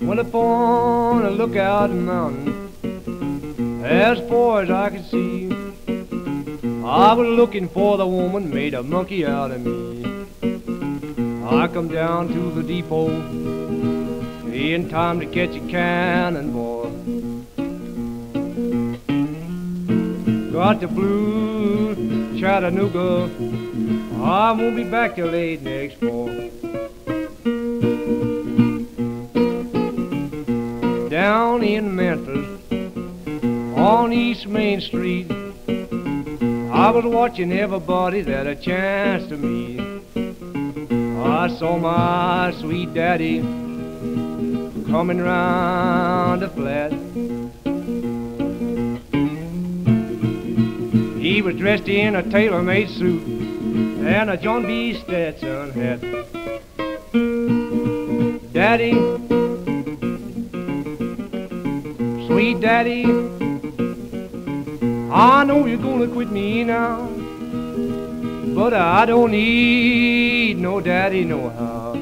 Well, up on a lookout mountain, as far as I could see, I was looking for the woman made a monkey out of me. I come down to the depot in time to catch a cannonball. Got the blues Chattanooga. Ah, I won't be back till late next fall. Down in Memphis, on East Main Street, I was watching everybody that had a chance to meet. I saw my sweet daddy coming round the flat. He was dressed in a tailor-made suit and a John B. Stetson hat. Daddy, sweet daddy, I know you're gonna quit me now, but I don't need no daddy no how.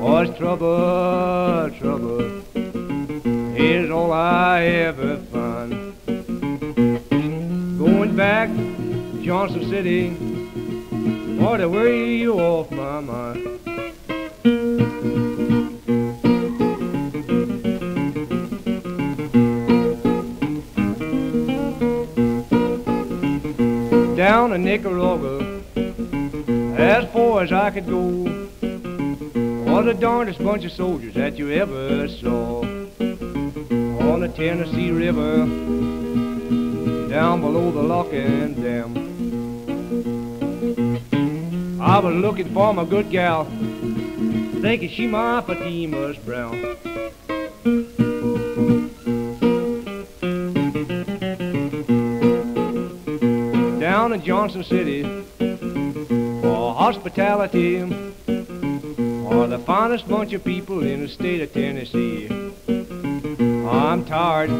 Cause trouble, trouble is all I ever find. Johnson City, boy, to worry you off my mind. Down in Nicaragua, as far as I could go, was the darndest bunch of soldiers that you ever saw. On the Tennessee River, down below the lock and Dam. I was looking for my good gal, thinking she might my Fatima's brown. Down in Johnson City, for hospitality, are the finest bunch of people in the state of Tennessee. I'm tired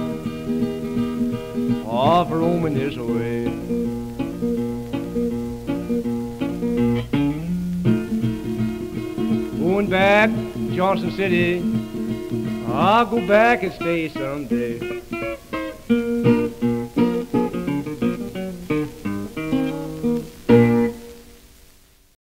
of roaming this way. Going back to Johnson City, I'll go back and stay someday.